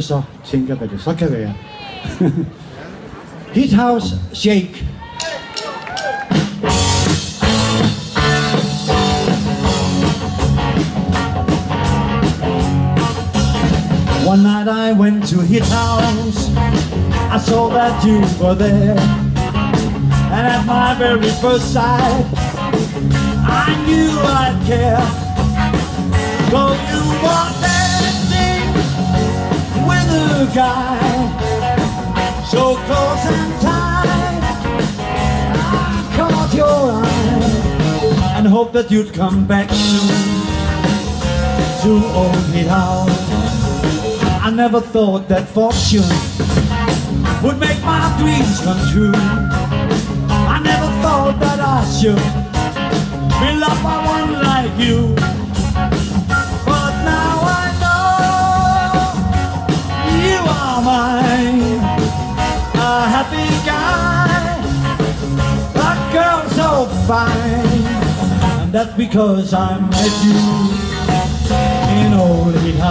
så tænker, hvad det så kan være. Hit House Shake. One night I went to his house I saw that you were there And at my very first sight guy So close and tight I caught your eye And hoped that you'd come back To old Hit House I never thought that fortune would make my dreams come true. I never thought that I should be loved by one like you. Fine, and that's because I met you in old house.